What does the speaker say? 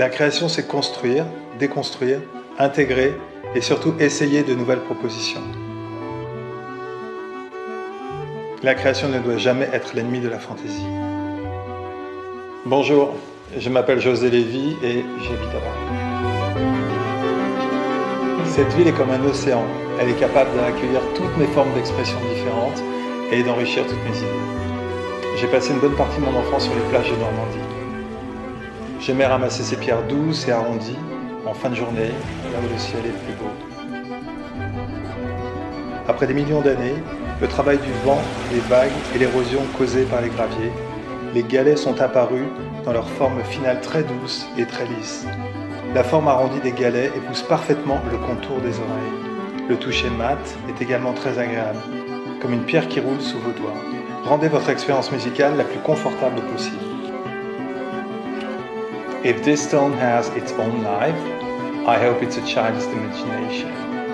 La création, c'est construire, déconstruire, intégrer et surtout essayer de nouvelles propositions. La création ne doit jamais être l'ennemi de la fantaisie. Bonjour, je m'appelle José Lévy et j'habite à Paris. Cette ville est comme un océan. Elle est capable d'accueillir toutes mes formes d'expression différentes et d'enrichir toutes mes idées. J'ai passé une bonne partie de mon enfance sur les plages de Normandie. J'aimais ramasser ces pierres douces et arrondies en fin de journée, là où le ciel est plus beau. Après des millions d'années, le travail du vent, les vagues et l'érosion causée par les graviers, les galets sont apparus dans leur forme finale très douce et très lisse. La forme arrondie des galets épouse parfaitement le contour des oreilles. Le toucher mat est également très agréable, comme une pierre qui roule sous vos doigts. Rendez votre expérience musicale la plus confortable possible. If this stone has its own life, I hope it's a child's imagination.